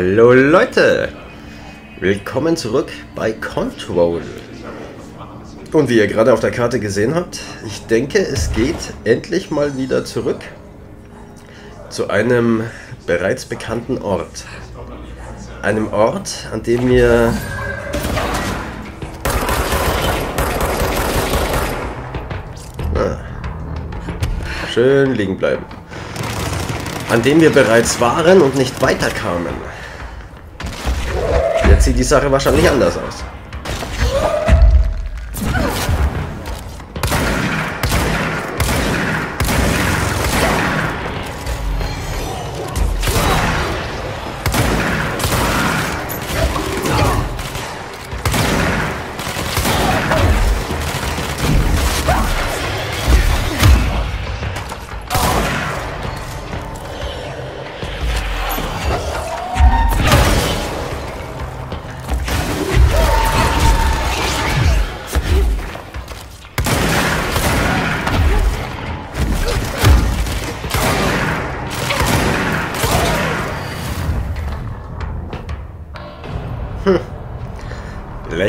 Hallo Leute! Willkommen zurück bei Control. Und wie ihr gerade auf der Karte gesehen habt, ich denke, es geht endlich mal wieder zurück zu einem bereits bekannten Ort. Einem Ort, an dem wir ah, schön liegen bleiben. An dem wir bereits waren und nicht weiterkamen. Sieht die Sache wahrscheinlich anders aus.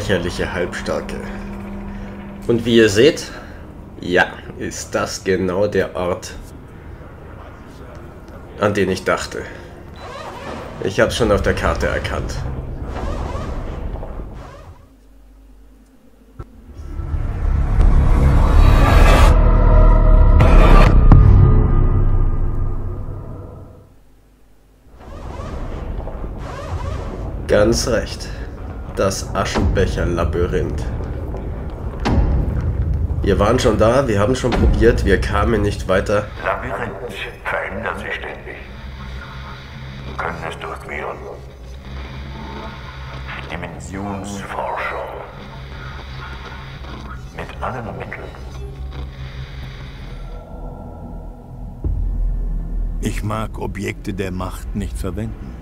Lächerliche Halbstarke. Und wie ihr seht, ja, ist das genau der Ort, an den ich dachte. Ich habe schon auf der Karte erkannt. Ganz recht. Das Aschenbecher-Labyrinth. Wir waren schon da, wir haben schon probiert, wir kamen nicht weiter. Labyrinth verändert sich ständig. Wir können es durchqueren. Dimensionsforschung. Mit allen Mitteln. Ich mag Objekte der Macht nicht verwenden.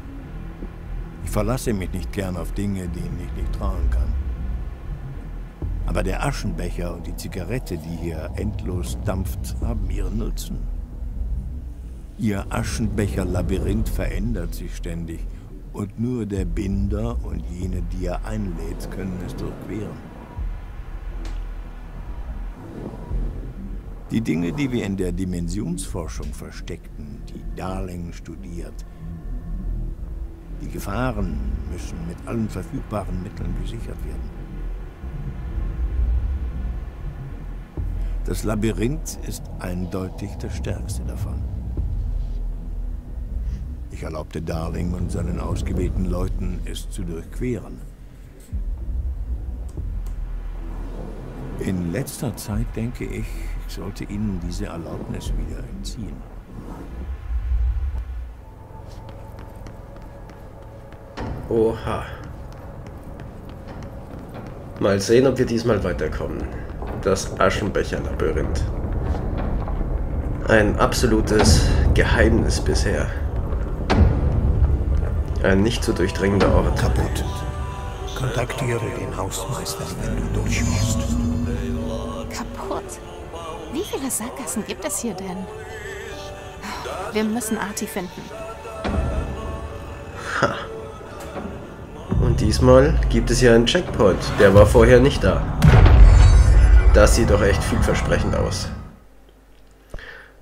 Ich verlasse mich nicht gern auf Dinge, denen ich nicht trauen kann. Aber der Aschenbecher und die Zigarette, die hier endlos dampft, haben ihren Nutzen. Ihr Aschenbecher-Labyrinth verändert sich ständig und nur der Binder und jene, die er einlädt, können es durchqueren. Die Dinge, die wir in der Dimensionsforschung versteckten, die Darling studiert, die Gefahren müssen mit allen verfügbaren Mitteln gesichert werden. Das Labyrinth ist eindeutig das stärkste davon. Ich erlaubte Darling und seinen ausgewählten Leuten, es zu durchqueren. In letzter Zeit denke ich, sollte ihnen diese Erlaubnis wieder entziehen. Oha. Mal sehen, ob wir diesmal weiterkommen. Das Aschenbecher-Labyrinth. Ein absolutes Geheimnis bisher. Ein nicht zu durchdringender Ort. Kaputt. Kontaktiere den Hausmeister, wenn du durch musst. Kaputt? Wie viele Sackgassen gibt es hier denn? Wir müssen Arti finden. Diesmal gibt es ja einen Checkpoint. Der war vorher nicht da. Das sieht doch echt vielversprechend aus.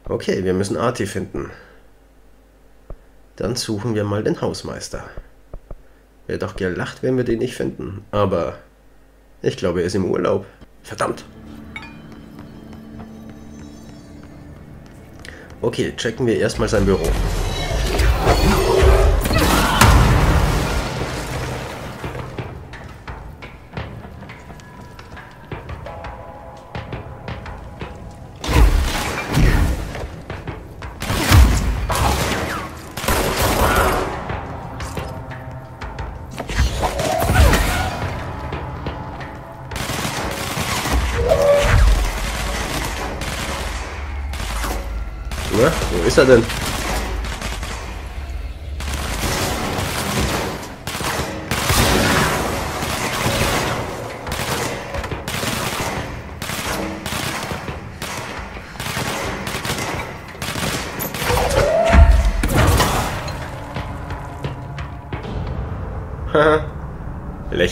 Okay, wir müssen Arti finden. Dann suchen wir mal den Hausmeister. Wäre doch gelacht, wenn wir den nicht finden. Aber ich glaube, er ist im Urlaub. Verdammt. Okay, checken wir erstmal sein Büro.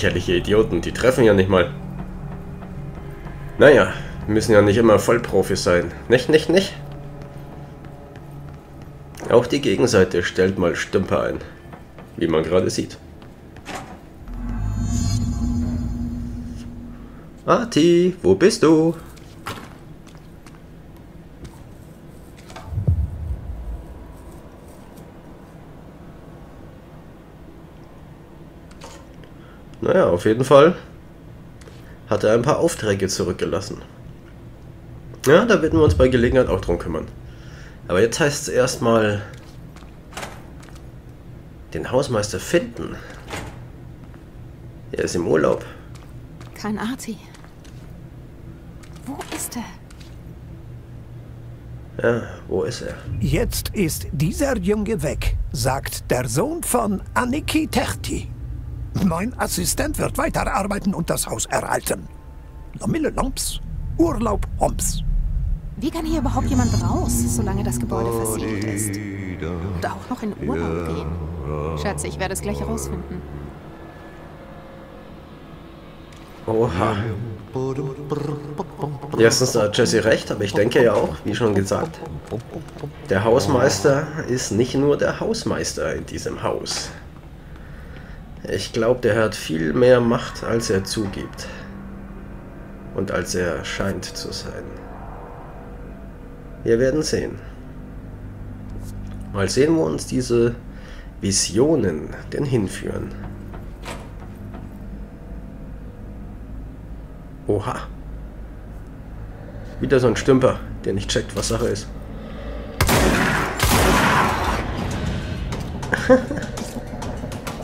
Lächerliche Idioten, die treffen ja nicht mal. Naja, müssen ja nicht immer Vollprofis sein. Nicht, nicht, nicht? Auch die Gegenseite stellt mal Stümper ein. Wie man gerade sieht. Arti, wo bist du? Naja, auf jeden Fall hat er ein paar Aufträge zurückgelassen. Ja, da werden wir uns bei Gelegenheit auch drum kümmern. Aber jetzt heißt es erstmal den Hausmeister finden. Er ist im Urlaub. Kein Arti. Wo ist er? Ja, wo ist er? Jetzt ist dieser Junge weg, sagt der Sohn von Anniki Terti. Mein Assistent wird weiterarbeiten und das Haus erhalten. Lamille Lomps, Urlaub Homps. Wie kann hier überhaupt jemand raus, solange das Gebäude versiegelt ist? Und auch noch in Urlaub gehen? Schätze, ich werde es gleich herausfinden. Oha. Erstens hat Jesse recht, aber ich denke ja auch, wie schon gesagt, der Hausmeister ist nicht nur der Hausmeister in diesem Haus. Ich glaube, der hat viel mehr Macht, als er zugibt. Und als er scheint zu sein. Wir werden sehen. Mal sehen, wo uns diese Visionen denn hinführen. Oha. Wieder so ein Stümper, der nicht checkt, was Sache ist.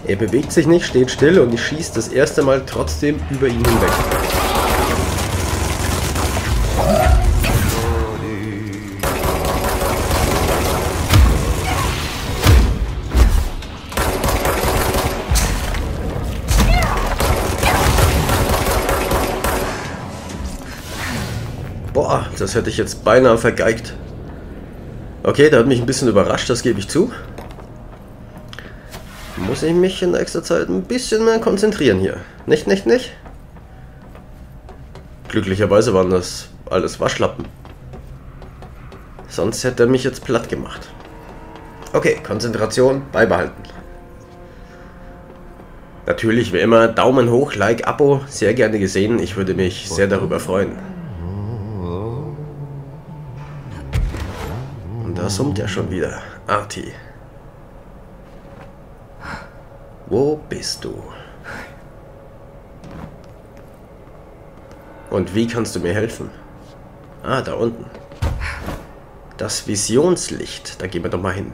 er bewegt sich nicht, steht still und ich schieße das erste Mal trotzdem über ihn hinweg. Boah, das hätte ich jetzt beinahe vergeigt. Okay, der hat mich ein bisschen überrascht, das gebe ich zu. Muss ich mich in nächster Zeit ein bisschen mehr konzentrieren hier. Nicht, nicht, nicht? Glücklicherweise waren das alles Waschlappen. Sonst hätte er mich jetzt platt gemacht. Okay, Konzentration beibehalten. Natürlich wie immer Daumen hoch, Like, Abo, sehr gerne gesehen. Ich würde mich sehr darüber freuen. Da summt er schon wieder. Arti. Wo bist du? Und wie kannst du mir helfen? Ah, da unten. Das Visionslicht. Da gehen wir doch mal hin.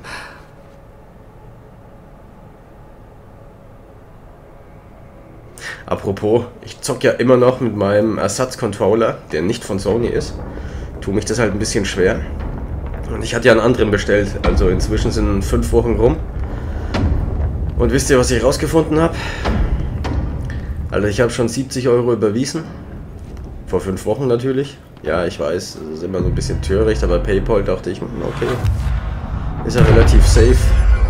Apropos, ich zock ja immer noch mit meinem Ersatzcontroller, der nicht von Sony ist. Tu mich das halt ein bisschen schwer. Und ich hatte ja einen anderen bestellt. Also inzwischen sind fünf Wochen rum. Und wisst ihr, was ich rausgefunden habe? Also ich habe schon 70 Euro überwiesen. Vor fünf Wochen natürlich. Ja, ich weiß, das ist immer so ein bisschen töricht, aber PayPal dachte ich, hm, okay. Ist ja relativ safe.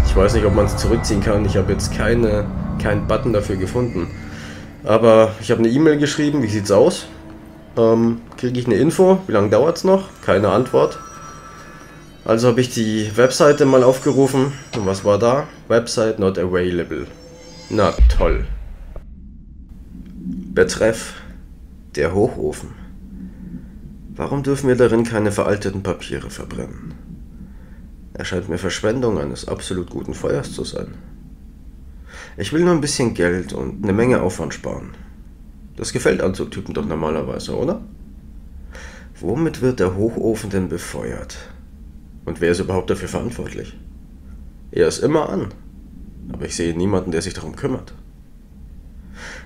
Ich weiß nicht, ob man es zurückziehen kann. Ich habe jetzt keine, keinen Button dafür gefunden. Aber ich habe eine E-Mail geschrieben, wie sieht's aus? Ähm, Kriege ich eine Info? Wie lange dauert es noch? Keine Antwort. Also habe ich die Webseite mal aufgerufen. Und was war da? Website not available. Na toll. Betreff der Hochofen. Warum dürfen wir darin keine veralteten Papiere verbrennen? Erscheint mir Verschwendung eines absolut guten Feuers zu sein. Ich will nur ein bisschen Geld und eine Menge Aufwand sparen. Das gefällt Anzugtypen doch normalerweise, oder? Womit wird der Hochofen denn befeuert? Und wer ist überhaupt dafür verantwortlich? Er ist immer an, aber ich sehe niemanden, der sich darum kümmert.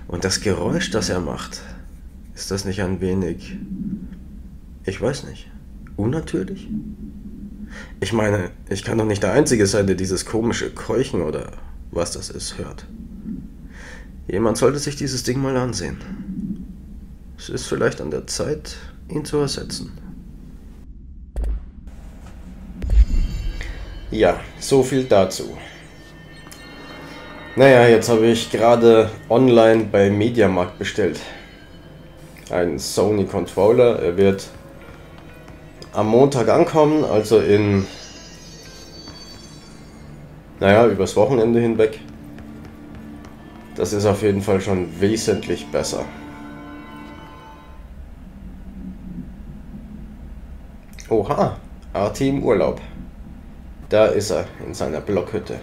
Und das Geräusch, das er macht, ist das nicht ein wenig, ich weiß nicht, unnatürlich? Ich meine, ich kann doch nicht der Einzige sein, der dieses komische Keuchen oder was das ist hört. Jemand sollte sich dieses Ding mal ansehen. Es ist vielleicht an der Zeit, ihn zu ersetzen. Ja, so viel dazu. Naja, jetzt habe ich gerade online bei Mediamarkt bestellt. Ein Sony Controller. Er wird am Montag ankommen, also in. Naja, übers Wochenende hinweg. Das ist auf jeden Fall schon wesentlich besser. Oha, Arti im Urlaub. Da ist er, in seiner Blockhütte.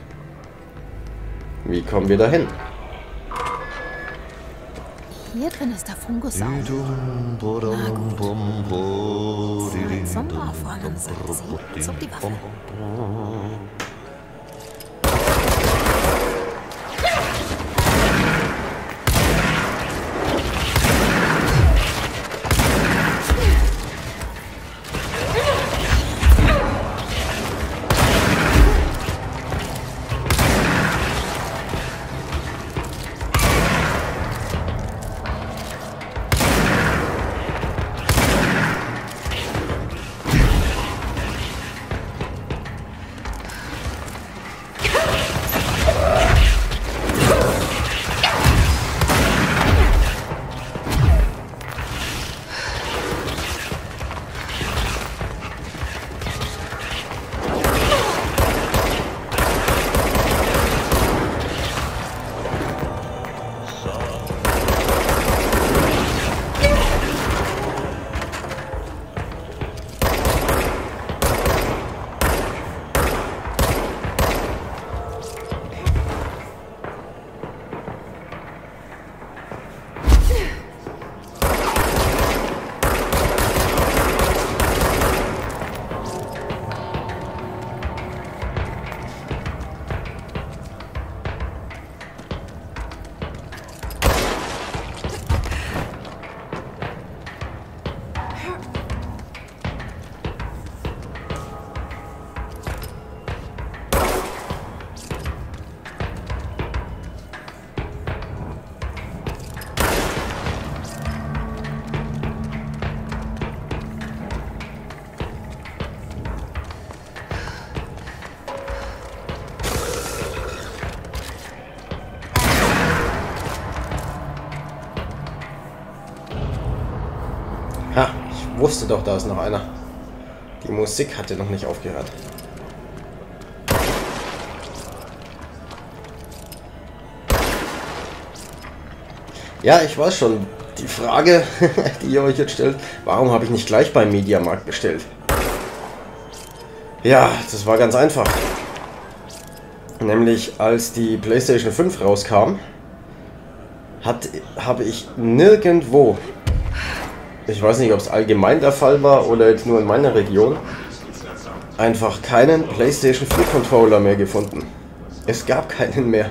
Wie kommen wir dahin? Hier drin ist der Fungus auch. Na gut. So ein Sonderaufwand, sagt sie. Zog die Waffe. Wusste doch, da ist noch einer. Die Musik hatte noch nicht aufgehört. Ja, ich weiß schon. Die Frage, die ihr euch jetzt stellt, warum habe ich nicht gleich beim Mediamarkt bestellt? Ja, das war ganz einfach. Nämlich als die PlayStation 5 rauskam, habe ich nirgendwo, ich weiß nicht, ob es allgemein der Fall war oder jetzt nur in meiner Region, einfach keinen PlayStation 4 Controller mehr gefunden. Es gab keinen mehr.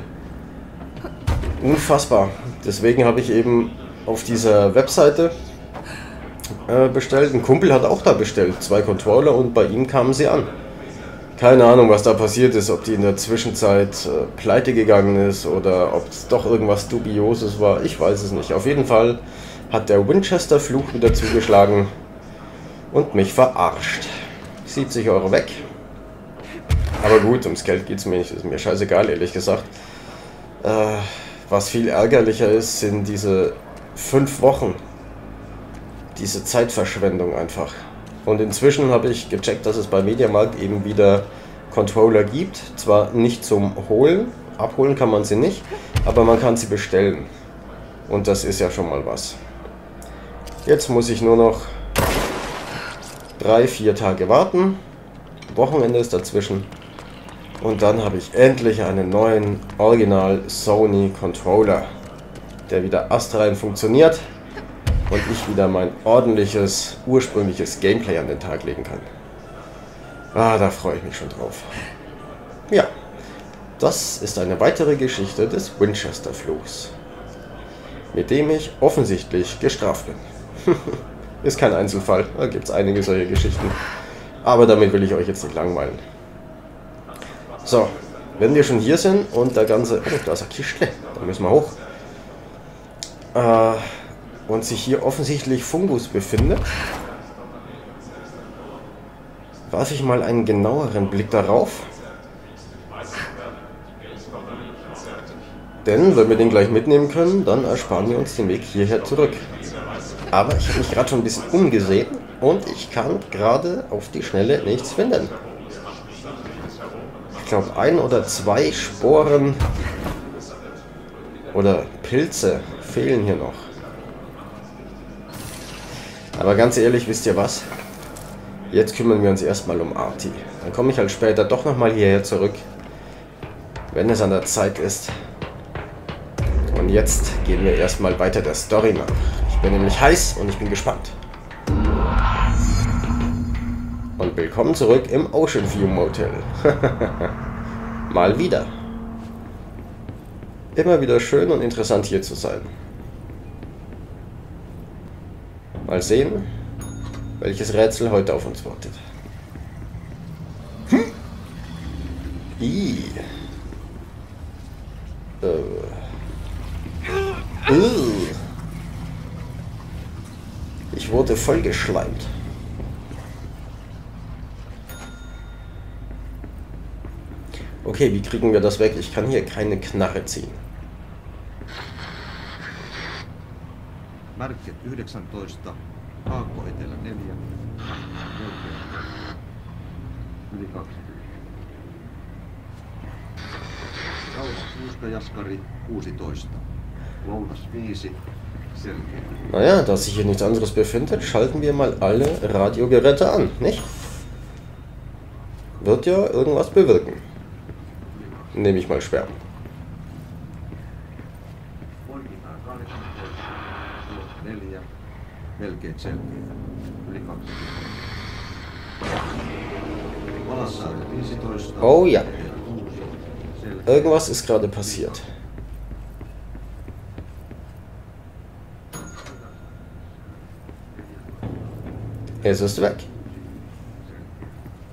Unfassbar. Deswegen habe ich eben auf dieser Webseite äh, bestellt. Ein Kumpel hat auch da bestellt, zwei Controller und bei ihm kamen sie an. Keine Ahnung, was da passiert ist, ob die in der Zwischenzeit äh, pleite gegangen ist oder ob es doch irgendwas Dubioses war. Ich weiß es nicht. Auf jeden Fall hat der Winchester-Fluch wieder zugeschlagen und mich verarscht. 70 Euro weg. Aber gut, ums Geld geht es mir nicht. Ist mir scheißegal, ehrlich gesagt. Äh, was viel ärgerlicher ist, sind diese fünf Wochen. Diese Zeitverschwendung einfach. Und inzwischen habe ich gecheckt, dass es bei Mediamarkt eben wieder Controller gibt. Zwar nicht zum Holen, abholen kann man sie nicht, aber man kann sie bestellen. Und das ist ja schon mal was. Jetzt muss ich nur noch drei, vier Tage warten. Wochenende ist dazwischen. Und dann habe ich endlich einen neuen Original Sony Controller, der wieder astrein funktioniert und ich wieder mein ordentliches, ursprüngliches Gameplay an den Tag legen kann. Ah, da freue ich mich schon drauf. Ja, das ist eine weitere Geschichte des Winchester-Fluchs, mit dem ich offensichtlich gestraft bin. ist kein Einzelfall, da gibt es einige solche Geschichten. Aber damit will ich euch jetzt nicht langweilen. So, wenn wir schon hier sind und der ganze... Oh, da ist ein Kistle, da müssen wir hoch. Äh, und sich hier offensichtlich Fungus befindet, warf ich mal einen genaueren Blick darauf. Denn wenn wir den gleich mitnehmen können, dann ersparen wir uns den Weg hierher zurück. Aber ich habe mich gerade schon ein bisschen umgesehen und ich kann gerade auf die Schnelle nichts finden. Ich glaube, ein oder zwei Sporen oder Pilze fehlen hier noch. Aber ganz ehrlich, wisst ihr was? Jetzt kümmern wir uns erstmal um Arti. Dann komme ich halt später doch nochmal hierher zurück, wenn es an der Zeit ist. Und jetzt gehen wir erstmal weiter der Story nach. Bin nämlich heiß und ich bin gespannt. Und willkommen zurück im Ocean View Motel. Mal wieder. Immer wieder schön und interessant hier zu sein. Mal sehen, welches Rätsel heute auf uns wartet. Hm? I. Äh. Uh. Ich wurde voll geschleimt. Okay, wie kriegen wir das weg? Ich kann hier keine Knarre ziehen. Märkit 19, Kaakko-Etelä 4, yli 20. Rauha Kuuska Jaskari 16, Lounas 5, Selkeä. Naja, da sich hier nichts anderes befindet, schalten wir mal alle Radiogeräte an, nicht? Wird ja irgendwas bewirken. Nehme ich mal schwer. Poikitaan 18, Lounas 4, melkein selkeä, yli 20. Valassaari 15, Oh ja. Etelä 6, Selkeä. Irgendwas ist gerade passiert. Es ist weg.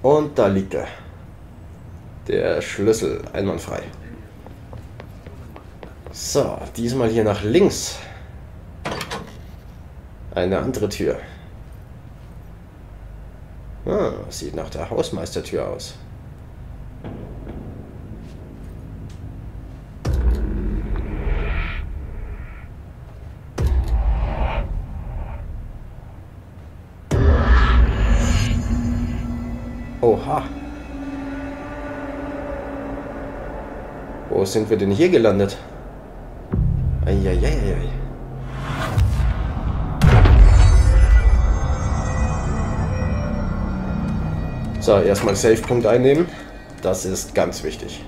Und da liegt er. Der Schlüssel, einwandfrei. So, diesmal hier nach links. Eine andere Tür. Ah, sieht nach der Hausmeistertür aus. Oha. Wo sind wir denn hier gelandet? Eieieiei. So, erstmal Save-Punkt einnehmen. Das ist ganz wichtig.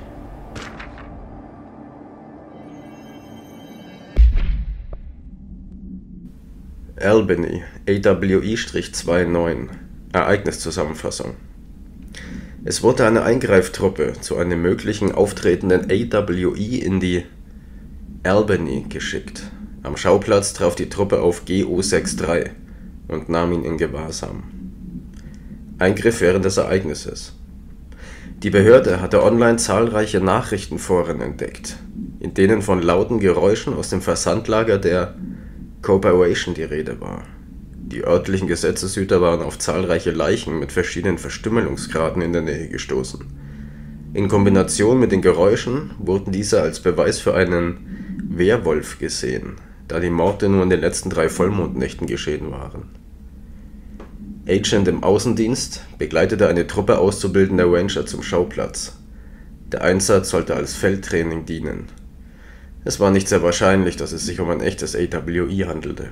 Albany, AWI-29, Ereigniszusammenfassung. Es wurde eine Eingreiftruppe zu einem möglichen auftretenden AWI in die Albany geschickt. Am Schauplatz traf die Truppe auf GO63 und nahm ihn in Gewahrsam. Eingriff während des Ereignisses. Die Behörde hatte online zahlreiche Nachrichtenforen entdeckt, in denen von lauten Geräuschen aus dem Versandlager der Corporation die Rede war. Die örtlichen Gesetzeshüter waren auf zahlreiche Leichen mit verschiedenen Verstümmelungsgraden in der Nähe gestoßen. In Kombination mit den Geräuschen wurden diese als Beweis für einen Werwolf gesehen, da die Morde nur in den letzten drei Vollmondnächten geschehen waren. Agent im Außendienst begleitete eine Truppe auszubildender Ranger zum Schauplatz. Der Einsatz sollte als Feldtraining dienen. Es war nicht sehr wahrscheinlich, dass es sich um ein echtes AWI handelte.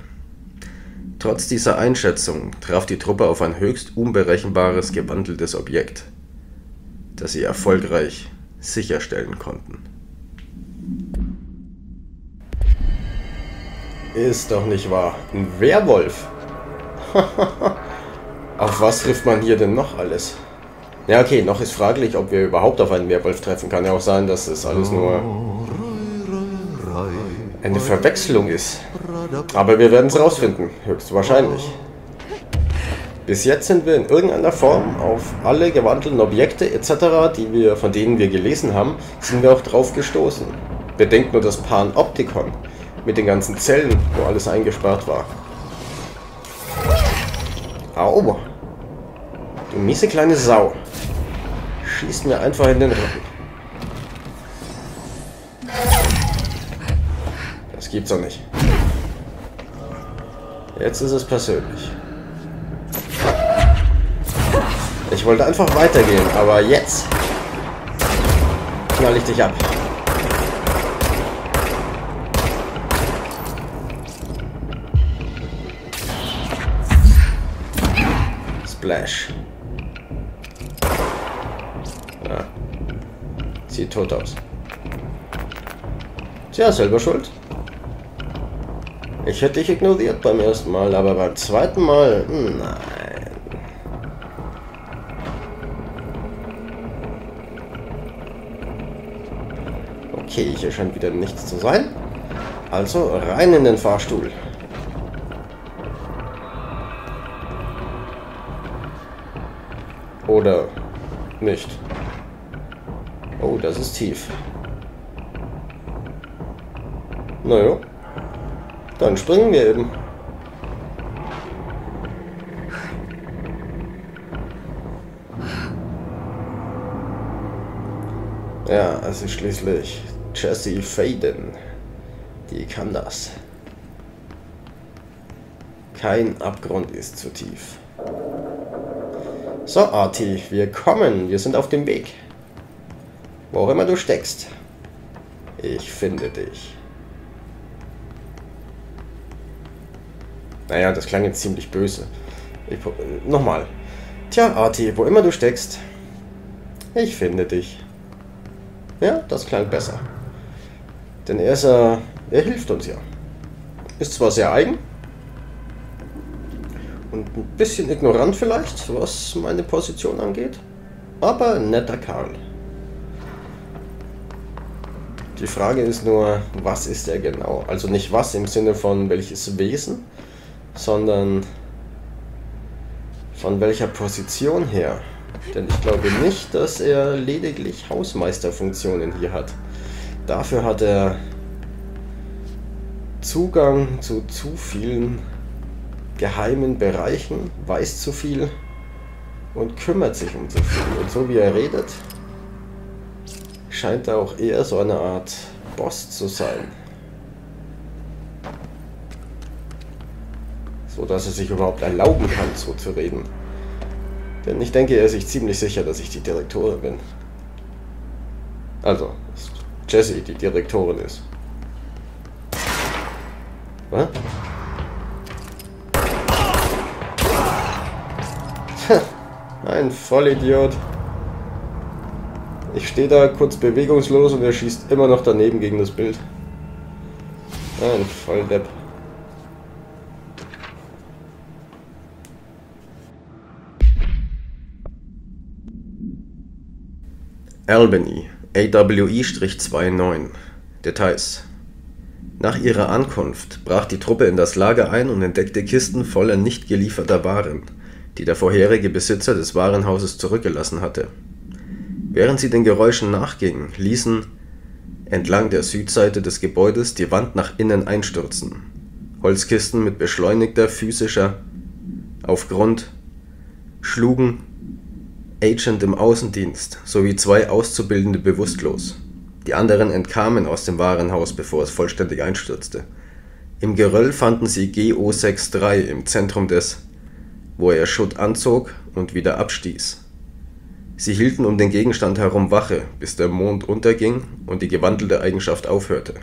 Trotz dieser Einschätzung traf die Truppe auf ein höchst unberechenbares gewandeltes Objekt, das sie erfolgreich sicherstellen konnten. Ist doch nicht wahr. Ein Werwolf. auf was trifft man hier denn noch alles? Ja, okay, noch ist fraglich, ob wir überhaupt auf einen Werwolf treffen. Kann ja auch sein, dass es alles nur eine Verwechslung ist. Aber wir werden es rausfinden, höchstwahrscheinlich. Bis jetzt sind wir in irgendeiner Form auf alle gewandelten Objekte etc., die wir, von denen wir gelesen haben, sind wir auch drauf gestoßen. Bedenkt nur das Panoptikon mit den ganzen Zellen, wo alles eingesperrt war. Au! Du miese kleine Sau. Schießt mir einfach in den Rücken. Das gibt's doch nicht. Jetzt ist es persönlich. Ich wollte einfach weitergehen, aber jetzt knall ich dich ab. Splash. Ja. Sieht tot aus. Tja, selber schuld. Ich hätte dich ignoriert beim ersten Mal, aber beim zweiten Mal, nein. Okay, hier scheint wieder nichts zu sein. Also rein in den Fahrstuhl. Oder nicht. Oh, das ist tief. Naja. Dann springen wir eben. Ja, es ist schließlich Jessie Faden. Die kann das. Kein Abgrund ist zu tief. So, Arti, wir kommen. Wir sind auf dem Weg. Wo auch immer du steckst. Ich finde dich. Naja, das klang jetzt ziemlich böse. Ich, nochmal. Tja, Arti, wo immer du steckst. Ich finde dich. Ja, das klang besser. Denn er ist, äh, er hilft uns ja. Ist zwar sehr eigen. Und ein bisschen ignorant vielleicht, was meine Position angeht. Aber netter Karl. Die Frage ist nur, was ist er genau? Also nicht was im Sinne von welches Wesen, sondern von welcher Position her. Denn ich glaube nicht, dass er lediglich Hausmeisterfunktionen hier hat. Dafür hat er Zugang zu zu vielen geheimen Bereichen, weiß zu viel und kümmert sich um zu viel. Und so wie er redet, scheint er auch eher so eine Art Boss zu sein. So dass er sich überhaupt erlauben kann, so zu reden. Denn ich denke, er ist sich ziemlich sicher, dass ich die Direktorin bin. Also, dass Jessie die Direktorin ist. Was? Ein Vollidiot. Ich stehe da kurz bewegungslos und er schießt immer noch daneben gegen das Bild. Ein Volldepp. Albany, AWI-29. Details. Nach ihrer Ankunft brach die Truppe in das Lager ein und entdeckte Kisten voller nicht gelieferter Waren, die der vorherige Besitzer des Warenhauses zurückgelassen hatte. Während sie den Geräuschen nachgingen, ließen entlang der Südseite des Gebäudes die Wand nach innen einstürzen. Holzkisten mit beschleunigter physischer Aufgrund schlugen Agent im Außendienst sowie zwei Auszubildende bewusstlos. Die anderen entkamen aus dem Warenhaus, bevor es vollständig einstürzte. Im Geröll fanden sie GO63 im Zentrum des, wo er Schutt anzog und wieder abstieß. Sie hielten um den Gegenstand herum Wache, bis der Mond unterging und die gewandelte Eigenschaft aufhörte.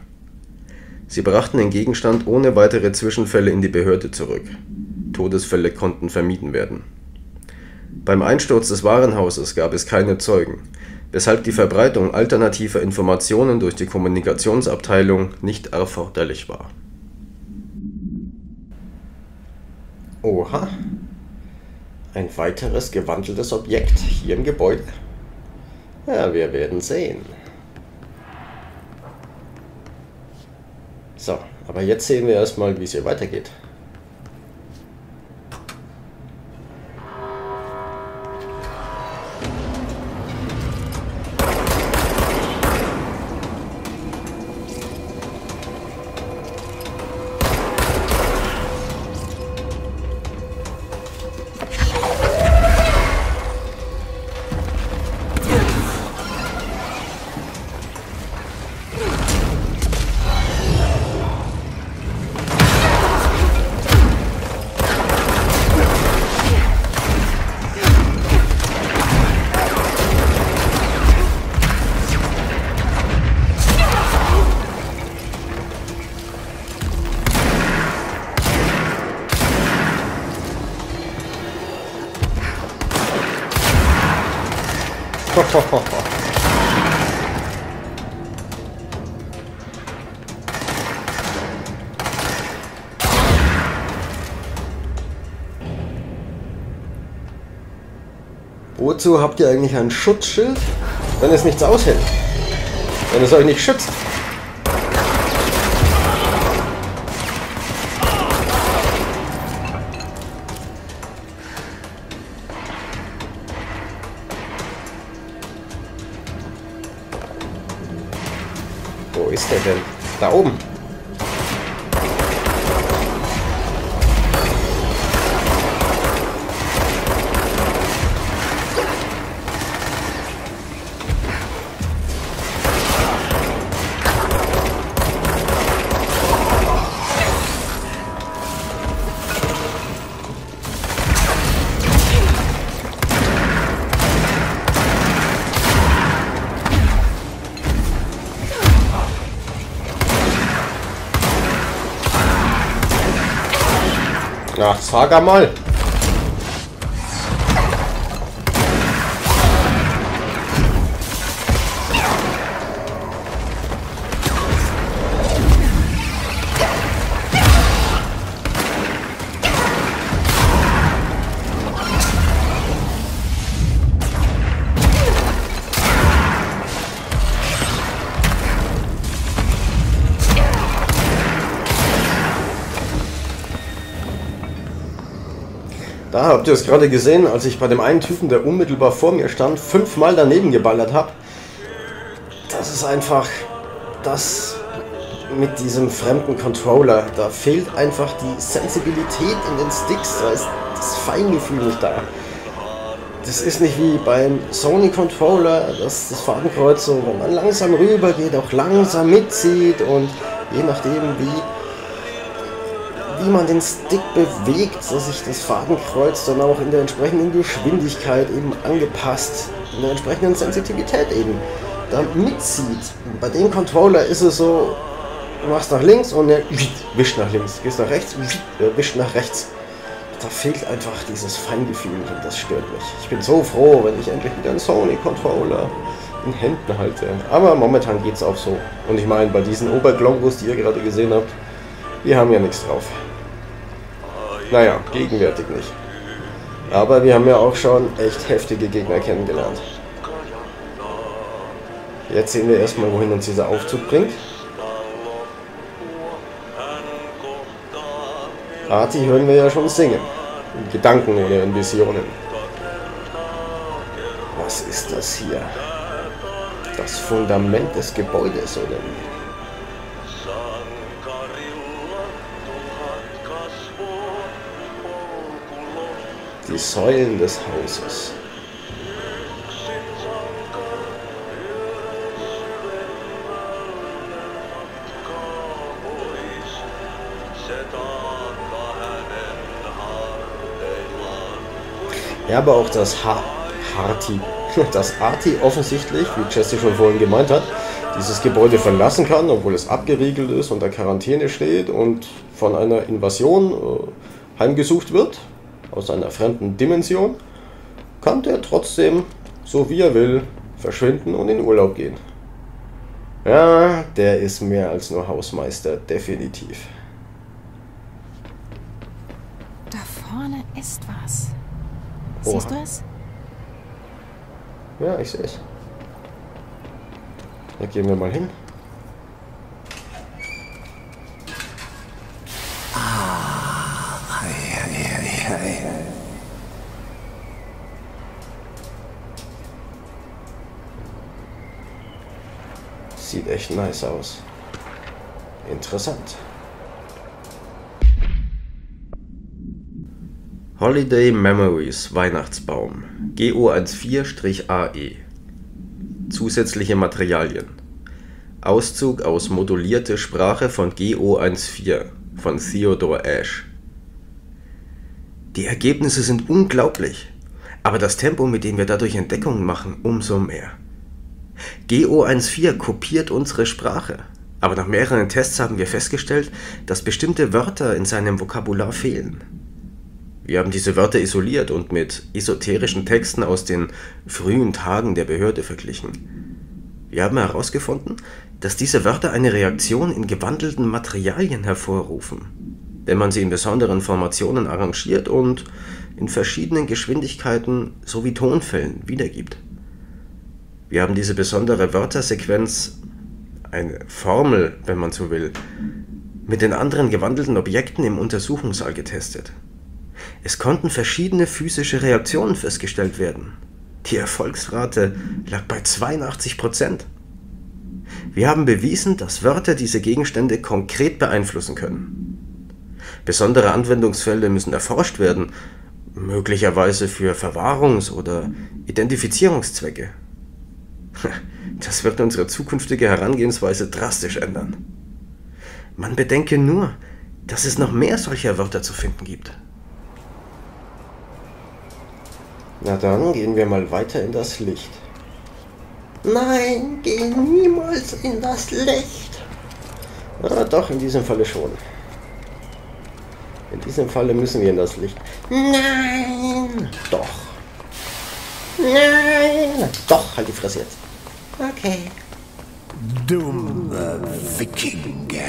Sie brachten den Gegenstand ohne weitere Zwischenfälle in die Behörde zurück. Todesfälle konnten vermieden werden. Beim Einsturz des Warenhauses gab es keine Zeugen, weshalb die Verbreitung alternativer Informationen durch die Kommunikationsabteilung nicht erforderlich war. Oha. Ein weiteres gewandeltes Objekt hier im Gebäude. Ja, wir werden sehen. So, aber jetzt sehen wir erstmal, wie es hier weitergeht. Wozu habt ihr eigentlich ein Schutzschild, wenn es nichts aushält? Wenn es euch nicht schützt? Ach, sag einmal. Da habt ihr es gerade gesehen, als ich bei dem einen Typen, der unmittelbar vor mir stand, fünfmal daneben geballert habe. Das ist einfach das mit diesem fremden Controller. Da fehlt einfach die Sensibilität in den Sticks. Da ist das Feingefühl nicht da. Das ist nicht wie beim Sony Controller, dass das Fadenkreuz so, wenn man langsam rüber geht, auch langsam mitzieht und je nachdem wie wie man den Stick bewegt, dass sich das Fadenkreuz dann auch in der entsprechenden Geschwindigkeit eben angepasst, in der entsprechenden Sensitivität eben da mitzieht. Bei dem Controller ist es so, du machst nach links und er wischt nach links, gehst nach rechts, wischt nach rechts. Da fehlt einfach dieses Feingefühl und das stört mich. Ich bin so froh, wenn ich endlich wieder einen Sony-Controller in Händen halte. Aber momentan geht es auch so. Und ich meine, bei diesen Oberglombus, die ihr gerade gesehen habt, die haben ja nichts drauf. Naja, gegenwärtig nicht. Aber wir haben ja auch schon echt heftige Gegner kennengelernt. Jetzt sehen wir erstmal, wohin uns dieser Aufzug bringt. Arti hören wir ja schon singen. In Gedanken in Visionen. Was ist das hier? Das Fundament des Gebäudes, oder wie? Die Säulen des Hauses. Ja, aber auch das ha Harti, das Arti offensichtlich, wie Jesse schon vorhin gemeint hat, dieses Gebäude verlassen kann, obwohl es abgeriegelt ist, unter Quarantäne steht und von einer Invasion äh, heimgesucht wird aus einer fremden Dimension, kann der trotzdem, so wie er will, verschwinden und in Urlaub gehen. Ja, der ist mehr als nur Hausmeister, definitiv. Da vorne ist was. Siehst Oha. du es? Ja, ich sehe es. Da gehen wir mal hin. Sieht echt nice aus. Interessant. Holiday Memories Weihnachtsbaum GO14-AE E. Zusätzliche Materialien Auszug aus Modulierte Sprache von GO14 von Theodore Ash Die Ergebnisse sind unglaublich, aber das Tempo, mit dem wir dadurch Entdeckungen machen, umso mehr. GO14 kopiert unsere Sprache, aber nach mehreren Tests haben wir festgestellt, dass bestimmte Wörter in seinem Vokabular fehlen. Wir haben diese Wörter isoliert und mit esoterischen Texten aus den frühen Tagen der Behörde verglichen. Wir haben herausgefunden, dass diese Wörter eine Reaktion in gewandelten Materialien hervorrufen, wenn man sie in besonderen Formationen arrangiert und in verschiedenen Geschwindigkeiten sowie Tonfällen wiedergibt. Wir haben diese besondere Wörtersequenz, eine Formel, wenn man so will, mit den anderen gewandelten Objekten im Untersuchungssaal getestet. Es konnten verschiedene physische Reaktionen festgestellt werden. Die Erfolgsrate lag bei 82 Prozent. Wir haben bewiesen, dass Wörter diese Gegenstände konkret beeinflussen können. Besondere Anwendungsfälle müssen erforscht werden, möglicherweise für Verwahrungs- oder Identifizierungszwecke. Das wird unsere zukünftige Herangehensweise drastisch ändern. Man bedenke nur, dass es noch mehr solcher Wörter zu finden gibt. Na dann gehen wir mal weiter in das Licht. Nein, geh niemals in das Licht. Ah, doch, in diesem Falle schon. In diesem Falle müssen wir in das Licht. Nein. Doch. Nein. Doch, halt die Fresse jetzt. Okay. Dumme Wikinger.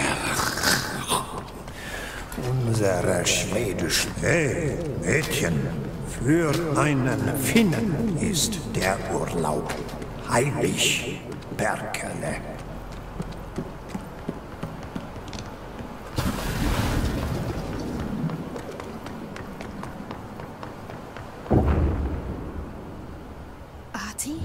Unsere schwedischen hey, Mädchen. Für einen Finnen ist der Urlaub heilig, Berkele. Arti?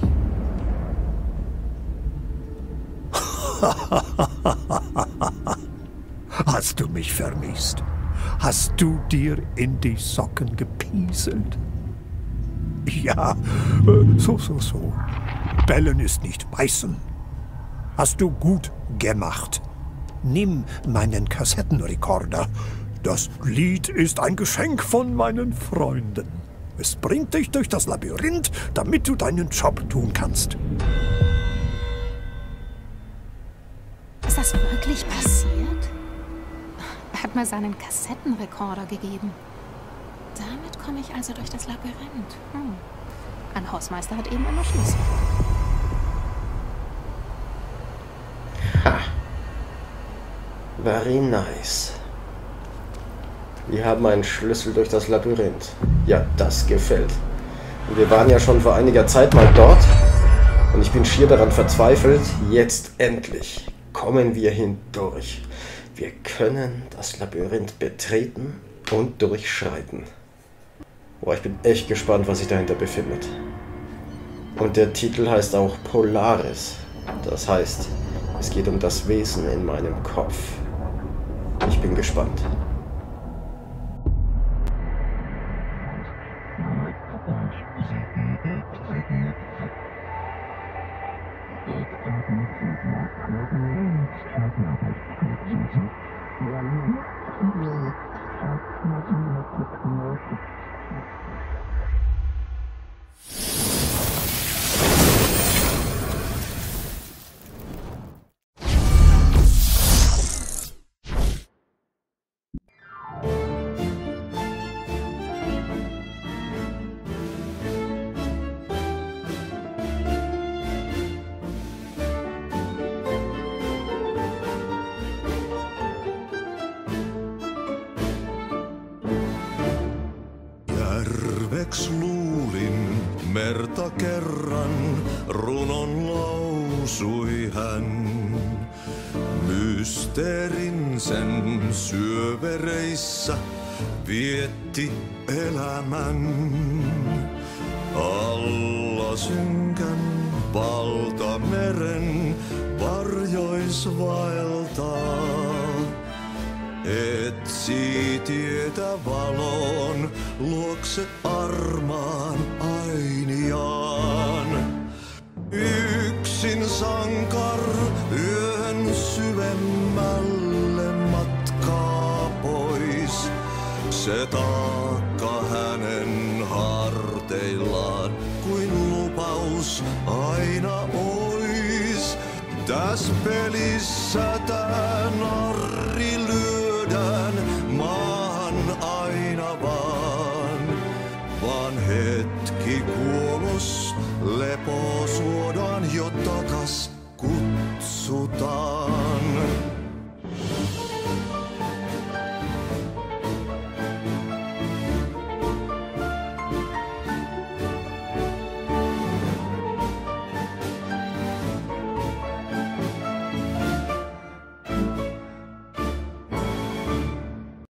Hast du mich vermisst? Hast du dir in die Socken gepieselt? Ja, äh, so, so, so. Bellen ist nicht beißen. Hast du gut gemacht. Nimm meinen Kassettenrekorder. Das Lied ist ein Geschenk von meinen Freunden. Es bringt dich durch das Labyrinth, damit du deinen Job tun kannst. Mir seinen Kassettenrekorder gegeben. Damit komme ich also durch das Labyrinth. Hm. Ein Hausmeister hat eben immer Schlüssel. Very nice. Wir haben einen Schlüssel durch das Labyrinth. Ja, das gefällt. Und wir waren ja schon vor einiger Zeit mal dort. Und ich bin schier daran verzweifelt, jetzt endlich kommen wir hindurch. Wir können das Labyrinth betreten und durchschreiten. Boah, ich bin echt gespannt, was sich dahinter befindet. Und der Titel heißt auch Polaris. Das heißt, es geht um das Wesen in meinem Kopf. Ich bin gespannt. Vietti elämän. Alla synkän valtameren varjois vaeltaa. Etsi tietä valon luokse armaan ainiaan. Yksin sankar yön syvemmälle se taakka hänen harteillaan, kuin lupaus aina ois. Tässä pelissä tää narri lyödään maahan aina vaan, vaan hetki kuolus lepo suodaan jo takas kutsutaan.